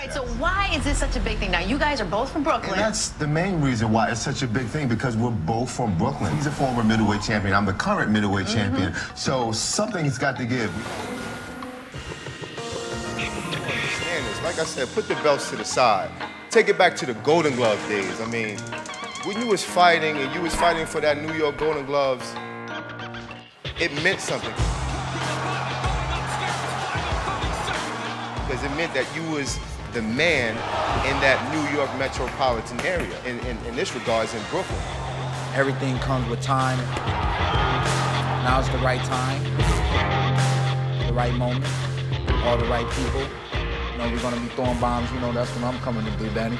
right, so why is this such a big thing? Now, you guys are both from Brooklyn. And that's the main reason why it's such a big thing because we're both from Brooklyn. He's a former middleweight champion. I'm the current middleweight Mm-hmm. champion. So something has got to give. Like I said, put the belts to the side. Take it back to the Golden Glove days. I mean, when you was fighting and you was fighting for that New York Golden Gloves, it meant something. Because it meant that you was the man in that New York metropolitan area. In, in, in this regards, in Brooklyn. Everything comes with time. Now's the right time, the right moment, all the right people. You know, we're gonna be throwing bombs. You know, that's what I'm coming to do, Danny.